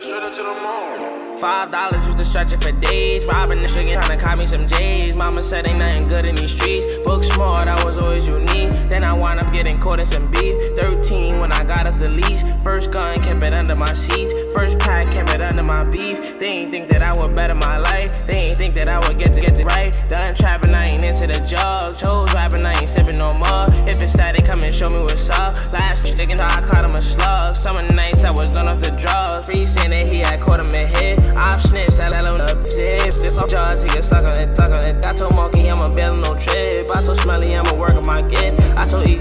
Straight into the moon. Five dollars used to stretch it for days. Robbing the sugar, trying to cop me some J's. Mama said ain't nothing good in these streets. Book smart, I was always unique. Then I wound up getting caught in some beef. 13 when I got off the leash. First gun, kept it under my sheets. First pack, kept it under my beef. They ain't think that I would better my life. They ain't think that I would get to get it right. Done trapping, I ain't into the jug. Chose rapping, I ain't sipping no more. If it's sad, they come and show me what's up. Last so I caught him a slug. Summer nights, I was done off the drugs. Free saying that he had caught him a head. I've sniffed, I let him up. If I'm jaws, he can suck on it, tuck on it. I told Monkey, I'm a bail no trip. I told Smelly, I'm a work on my gift. I told Easy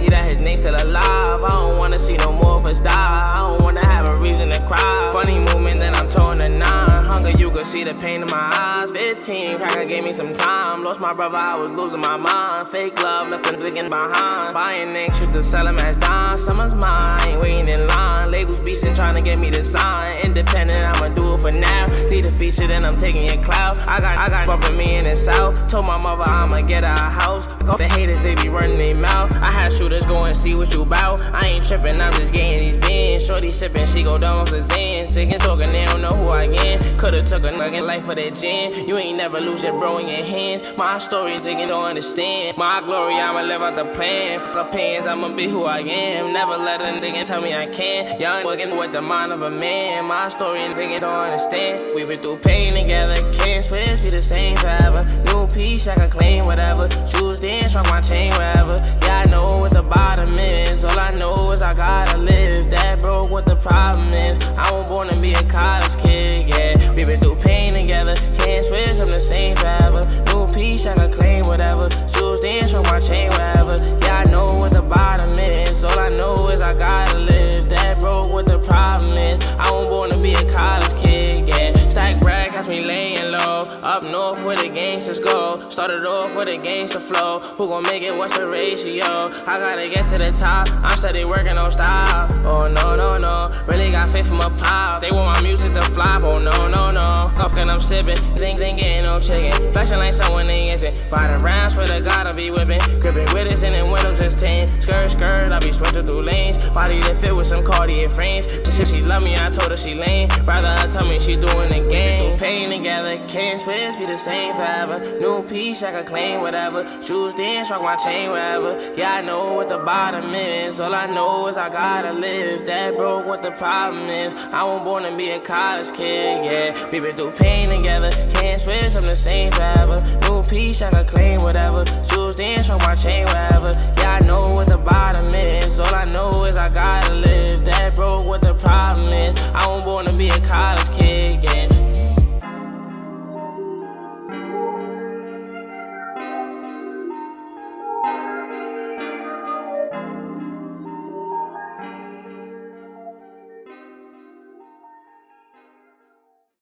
see the pain in my eyes. 15, cracker gave me some time. Lost my brother, I was losing my mind. Fake love, left them thinking behind. Buying anxious to sell them as dimes. Summer's mine, waiting in line. Labels beastin' trying to get me to sign. Independent, I'ma do it for now. Need a feature, then I'm taking your clout. I got, I got bumping me in the south. Told my mother I'ma get a house. The haters, they be running their mouth. I had shooters go and see what you bout. I ain't tripping, I'm just getting these Shorty sipping, she go down with the zins. Chicken talking, they don't know who I am. Could've took a nugget life for that gin. You ain't never lose your bro in your hands. My stories, they don't understand. My glory, I'ma live out the plan. For opinions, I'ma be who I am. Never let a nigga tell me I can't. Young working with the mind of a man. My story, niggas don't understand. We been through pain together, can't switch, be the same forever. New piece, I can claim whatever. Shoes dance, rock my chain wherever. Yeah, I know what the bottom is. All I know is I gotta live. What the problem is. I was born to be a college kid, yeah. We've been through pain together, can't switch, I'm the same forever. New piece, I can claim whatever. The go. Started off with a gangster flow. Who gon' make it? What's the ratio? I gotta get to the top. I'm steady working on style. Oh no, no, no. Really got faith from a pop. They want my music to flop. Oh no, no, no. Off and I'm sipping. Zing, zing, getting no chicken. Flashing like someone they isn't. Riding rounds for the God I be whipping. Gripping with it and then windows just 10. Skirt, skirt, I be switching through lanes. Body that fit with some Cartier frames. She said she love me, I told her she lame. Rather her tell me she doing the staying together. Can't switch, be the same forever. New piece, I can claim whatever. Choose dance, rock my chain wherever. Yeah, I know what the bottom is. All I know is I gotta live. That broke what the problem is. I was born to be a college kid, yeah. we been through pain together. Can't switch, I'm the same forever. New piece, I can claim whatever. Choose dance, rock my chain wherever. Yeah, I know what the bottom is. All I know is I gotta live. That broke what the problem is. I was born to be a college kid.